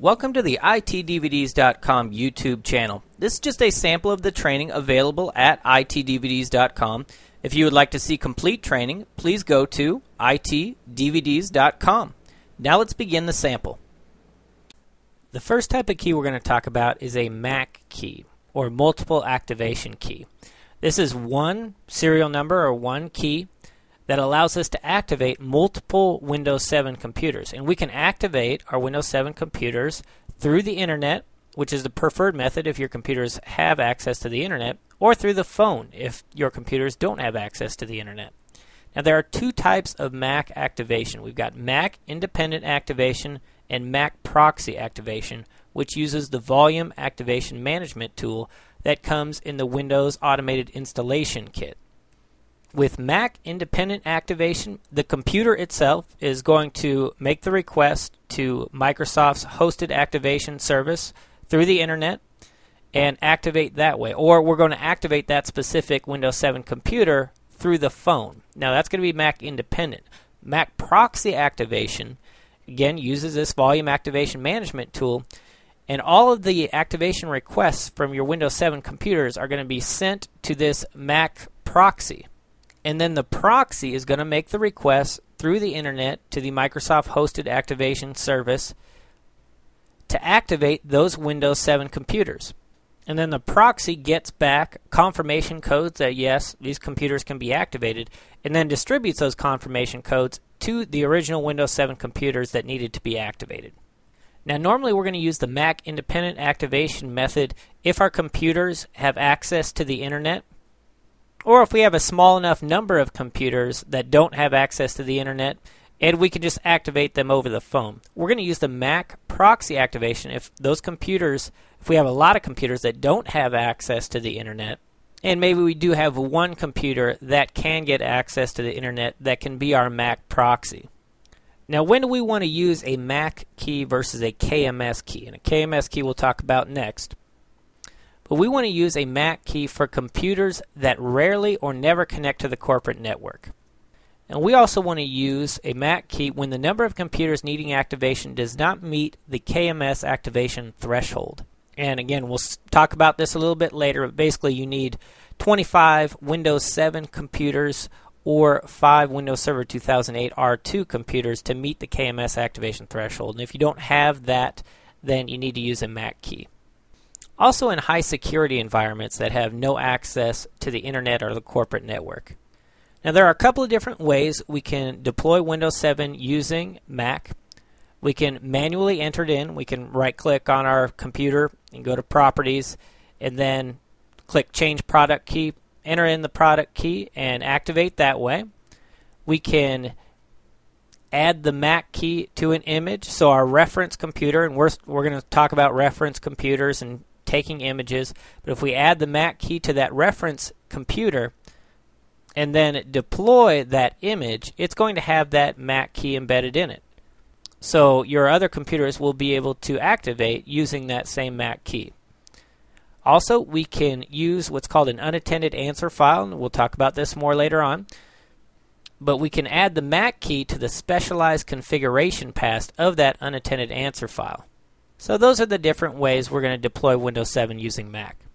Welcome to the itdvds.com YouTube channel. This is just a sample of the training available at itdvds.com. If you would like to see complete training, please go to itdvds.com. Now let's begin the sample. The first type of key we're going to talk about is a MAK key, or multiple activation key. This is one serial number or one key that allows us to activate multiple Windows 7 computers. And we can activate our Windows 7 computers through the internet, which is the preferred method if your computers have access to the internet, or through the phone if your computers don't have access to the internet. Now, there are two types of MAK activation. We've got MAK independent activation and MAK proxy activation, which uses the volume activation management tool that comes in the Windows Automated Installation Kit. With MAK independent activation, the computer itself is going to make the request to Microsoft's hosted activation service through the internet and activate that way. Or we're going to activate that specific Windows 7 computer through the phone. Now that's going to be MAK independent. MAK proxy activation again uses this volume activation management tool and all of the activation requests from your Windows 7 computers are going to be sent to this MAK proxy and then the proxy is going to make the request through the internet to the Microsoft hosted activation service to activate those Windows 7 computers. And then the proxy gets back confirmation codes that yes, these computers can be activated, and then distributes those confirmation codes to the original Windows 7 computers that needed to be activated. Now, normally we're going to use the MAK independent activation method if our computers have access to the internet or if we have a small enough number of computers that don't have access to the internet and we can just activate them over the phone. We're going to use the MAK proxy activation if those computers, if we have a lot of computers that don't have access to the internet, and maybe we do have one computer that can get access to the internet that can be our MAK proxy. Now, when do we want to use a MAK key versus a KMS key? And a KMS key we'll talk about next. But we want to use a MAK key for computers that rarely or never connect to the corporate network. And we also want to use a MAK key when the number of computers needing activation does not meet the KMS activation threshold. And again, we'll talk about this a little bit later, but basically you need 25 Windows 7 computers or 5 Windows Server 2008 R2 computers to meet the KMS activation threshold. And if you don't have that, then you need to use a MAK key. Also in high security environments that have no access to the internet or the corporate network. Now there are a couple of different ways we can deploy Windows 7 using MAK. We can manually enter it in. We can right click on our computer and go to properties and then click change product key, enter in the product key and activate that way. We can add the MAK key to an image. So our reference computer, and we're, we're going to talk about reference computers and taking images. But if we add the MAK key to that reference computer and then deploy that image, it's going to have that MAK key embedded in it. So your other computers will be able to activate using that same MAK key. Also, we can use what's called an unattended answer file, and we'll talk about this more later on. But we can add the MAK key to the specialized configuration path of that unattended answer file. So those are the different ways we're going to deploy Windows 7 using MAK.